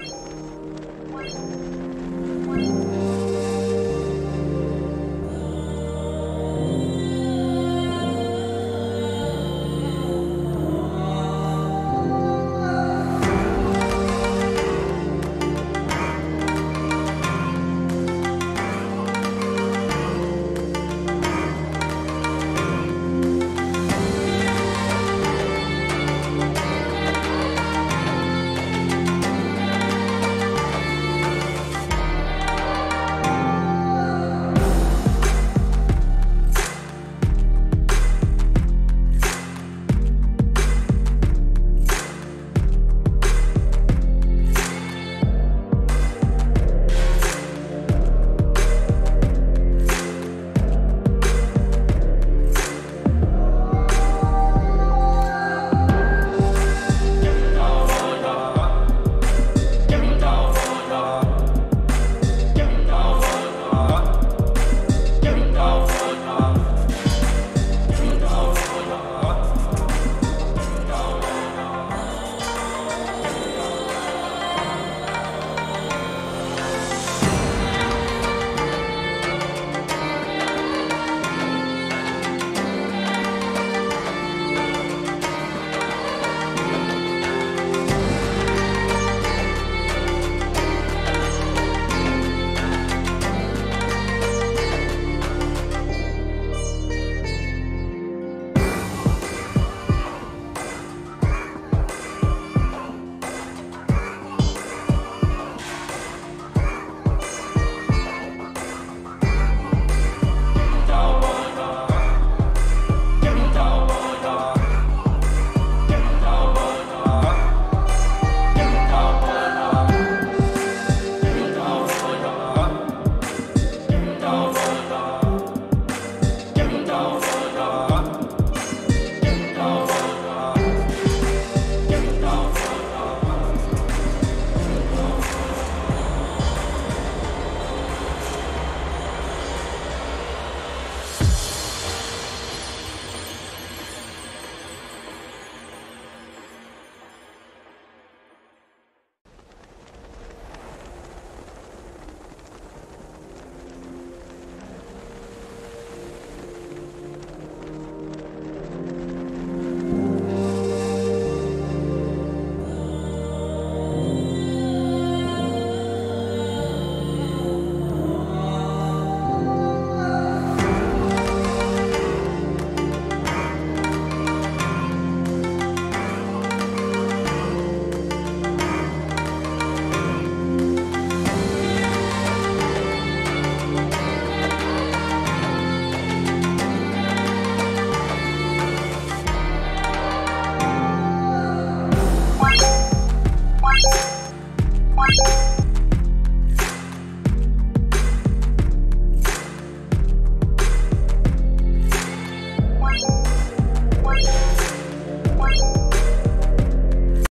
What?